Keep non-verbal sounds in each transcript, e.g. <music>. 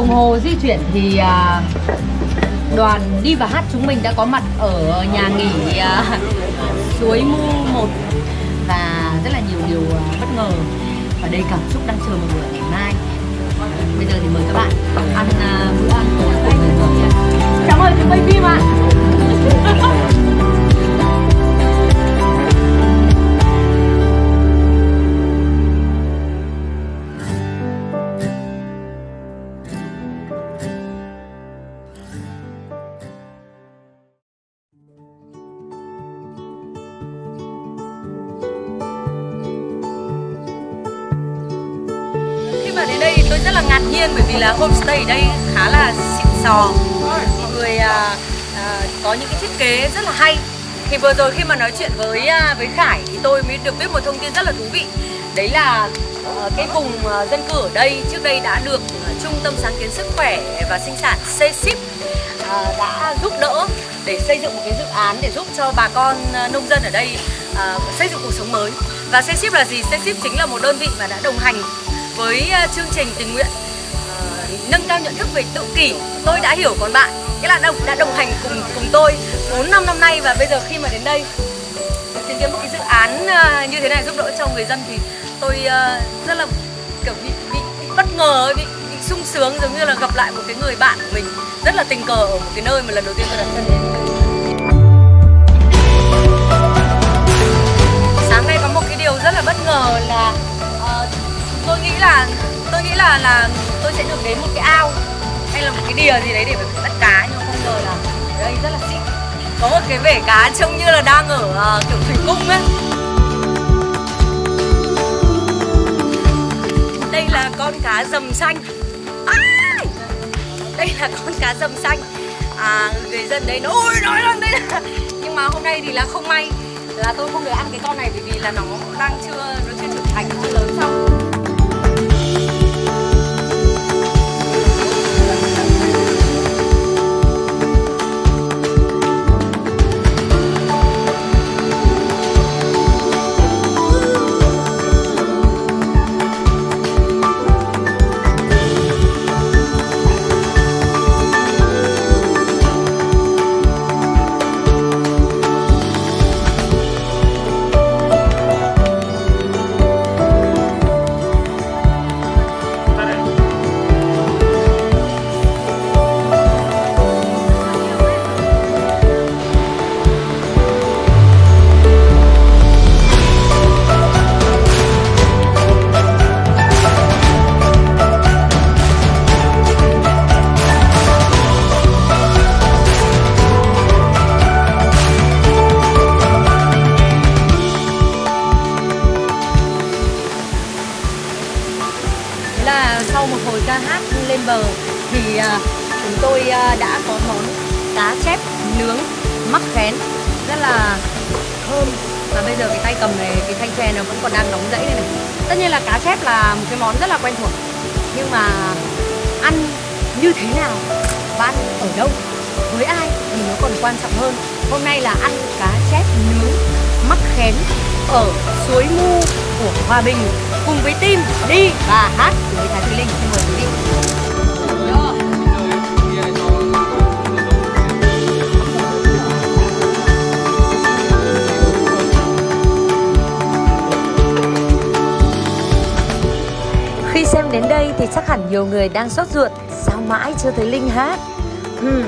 đồng hồ di chuyển thì à, đoàn đi và hát chúng mình đã có mặt ở nhà nghỉ à, suối mu một. Và rất là nhiều điều à, bất ngờ. Và đây cảm xúc đang chờ một buổi ngày mai. Tôi rất là ngạc nhiên bởi vì là homestay ở đây khá là xịn sò. Mọi người à, à, có những cái thiết kế rất là hay. Thì vừa rồi khi mà nói chuyện với à, với Khải thì tôi mới được biết một thông tin rất là thú vị. Đấy là à, cái vùng à, dân cư ở đây trước đây đã được à, trung tâm sáng kiến sức khỏe và sinh sản CSIP à, đã giúp đỡ để xây dựng một cái dự án để giúp cho bà con à, nông dân ở đây à, xây dựng cuộc sống mới. Và CSIP là gì? CSIP chính là một đơn vị mà đã đồng hành với ờ, chương trình tình nguyện ờ, nâng cao nhận thức về tự kỷ. Tôi đã hiểu còn bạn nghĩa là đồng, đã đồng hành cùng cùng tôi 4 năm năm nay và bây giờ khi mà đến đây chứng kiến một cái dự án ờ, như thế này giúp đỡ cho người dân thì tôi rất là kiểu bị, bị, bị bất ngờ bị, bị sung sướng giống như là gặp lại một cái người bạn của mình. Rất là tình cờ ở một cái nơi mà lần đầu tiên tôi đặt chân đến. Sáng nay có một cái điều rất là bất ngờ là tôi nghĩ là tôi nghĩ là là tôi sẽ được đến một cái ao hay là một cái đìa gì đấy để mà bắt cá nhưng mà không ngờ là ở đây rất là xịn. Có một cái bể cá trông như là đang ở uh, kiểu thủy cung ấy. Đây là con cá dầm xanh. À! đây là con cá dầm xanh. À, người dân đấy nó ôi nói lên đây <laughs> nhưng mà hôm nay thì là không may. Là tôi không được ăn cái con này bởi vì là nó đang chưa nó chưa trưởng thành chưa lớn xong. Là sau một hồi ca hát lên bờ thì à, chúng tôi à, đã có món cá chép nướng mắc khén rất là thơm. Và bây giờ cái tay cầm này cái thanh tre nó vẫn còn đang nóng rẫy đây này. Tất nhiên là cá chép là một cái món rất là quen thuộc nhưng mà ăn như thế nào và ăn ở đâu với ai thì nó còn quan trọng hơn. Hôm nay là ăn cá chép nướng mắc khén ở suối mu của Hòa Bình cùng với team đi và hát với Thái Thùy Linh. Xin mời quý vị. Khi xem đến đây thì chắc hẳn nhiều người đang sốt ruột Sao mãi chưa thấy Linh hát? Hmm,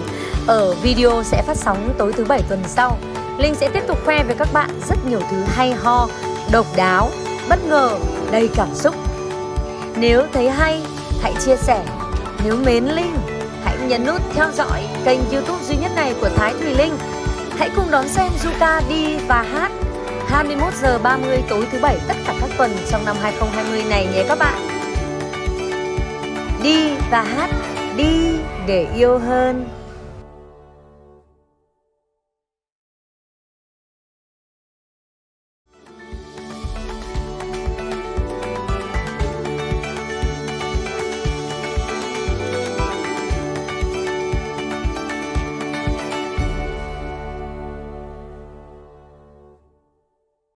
Ở video sẽ phát sóng tối thứ bảy tuần sau. Linh sẽ tiếp tục khoe với các bạn rất nhiều thứ hay ho, độc đáo, bất ngờ, đầy cảm xúc. Nếu thấy hay, hãy chia sẻ. Nếu mến Linh, hãy nhấn nút theo dõi kênh youtube duy nhất này của Thái Thùy Linh. Hãy cùng đón xem Zuka đi và hát. 21 giờ 30 tối thứ bảy tất cả các tuần trong năm 2020 này nhé các bạn. Đi và hát đi để yêu hơn.